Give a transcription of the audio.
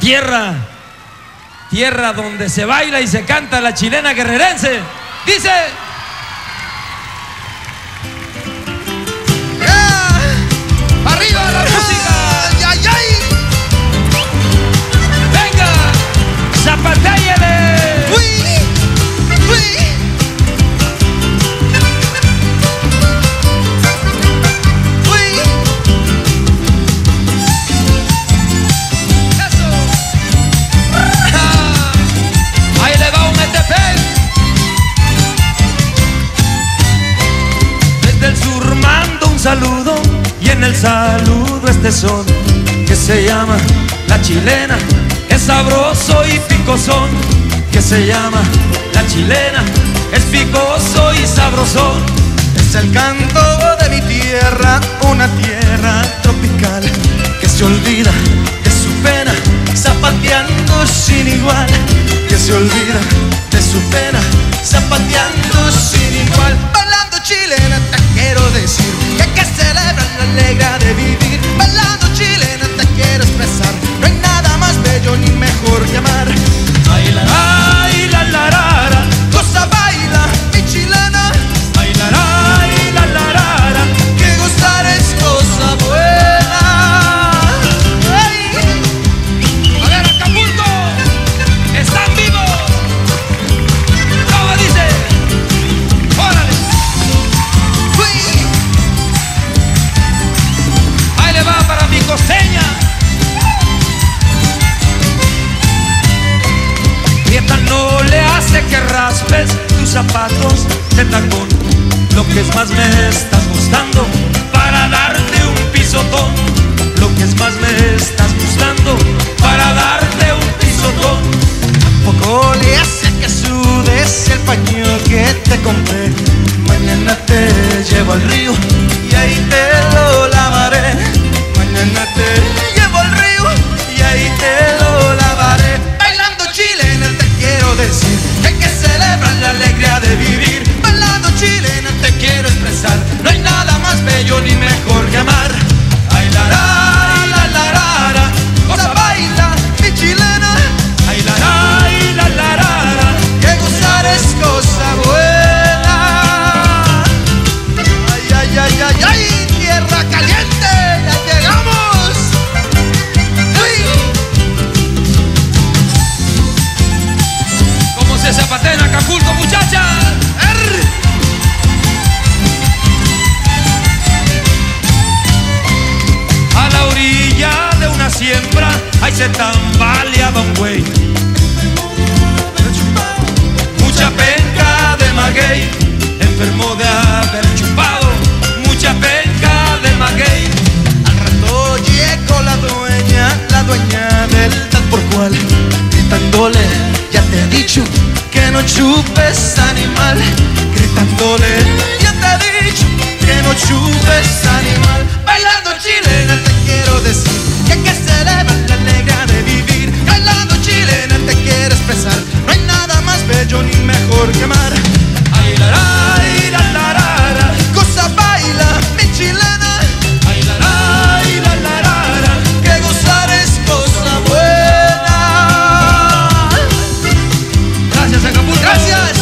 tierra, tierra donde se baila y se canta la chilena guerrerense. Dice. Saludo y en el saludo este son que se llama la chilena. Es sabroso y picosón que se llama la chilena. Es picoso y sabrosón. Es el canto de mi tierra, una tierra tropical que se olvida de su pena, zapateando sin igual. Que se olvida de su pena, zapateando sin igual. Bailando chilena, te quiero decir que hay que celebrar la alegría de que raspes tus zapatos de tacón. Lo que es más me estás gustando para darte un pisotón. Lo que es más me estás gustando para darte un pisotón. Poco le hace que sudes el paño que te compré. Mañana te llevo al río mejor que siembra, ahí se tambalea Don Güey. Mucha penca de maguey, enfermo de haber chupado, mucha penca de maguey. Al rato llegó la dueña, la dueña del tal por cual, gritándole, ya te he dicho que no chupes animal, gritándole, ya te he dicho que no chupes animal. yo ni mejor que amar. Ay, la, la, la, la, cosa baila mi chilena. Ay, la, la, la, que gozar es cosa buena. Gracias, Acapulco, gracias.